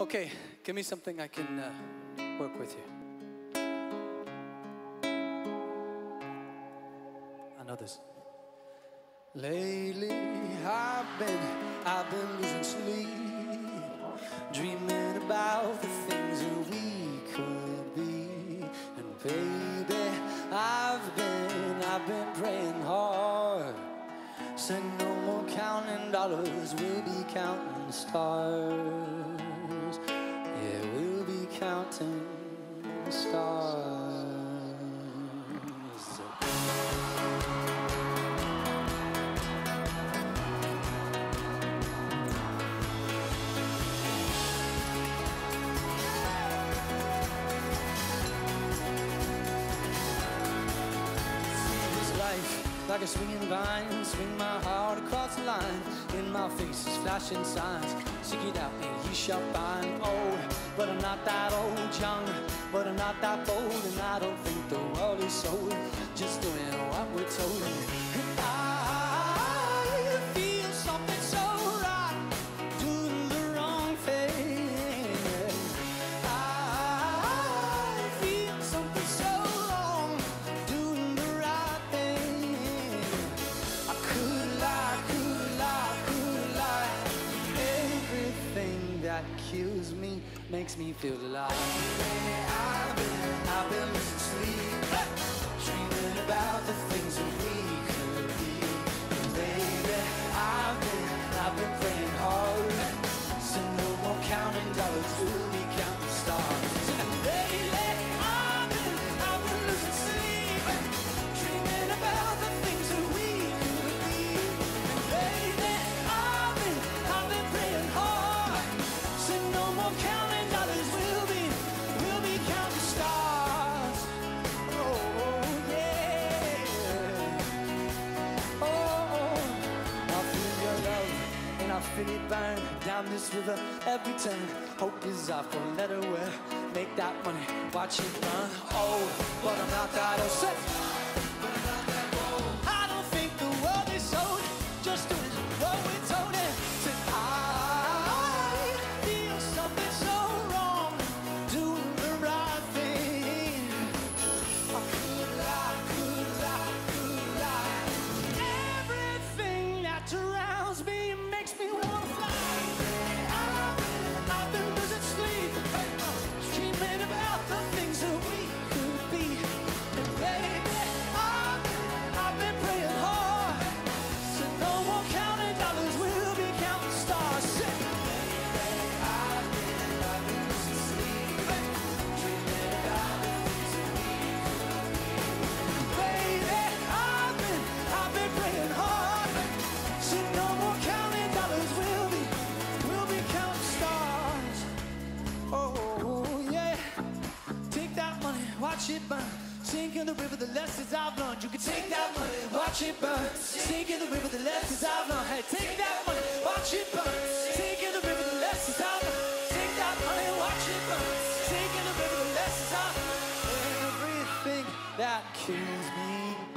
Okay, give me something I can uh, work with here. I know this. Lately, I've been, I've been losing sleep, dreaming about the things that we could be. And baby, I've been, I've been praying hard. Said no more counting dollars, we'll be counting stars. Counting stars. This life like a swinging vine, swing my heart across the line. In my face is flashing signs. Seek it out and ye shall find. Oh, But I'm not that old, young, but I'm not that bold, and I don't think the world is sold. Just doing what that me makes me feel alive. I've been, I've been feel oh, oh, your love and I feel it burn down this river every turn. Hope is our letter word. Make that money, watch it run. Oh, but I'm not that old. it burn. Sink in the river, the lessons I've learned. You can take that money, watch it burn. Sink in the river, the lessons I've learned. Hey, take that money, watch it burn. Sink in the river, the lessons I've learned. Take that money, watch it burn. Sink in the river, the lessons I've learned. Everything that kills me.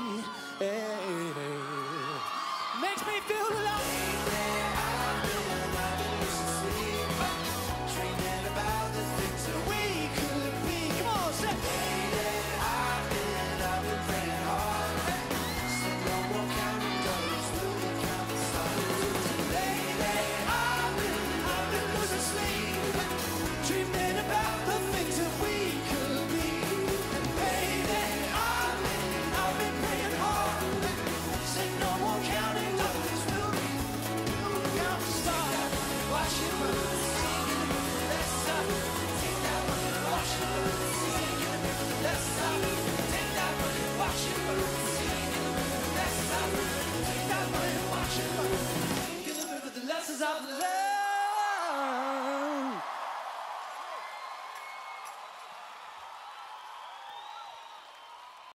of love.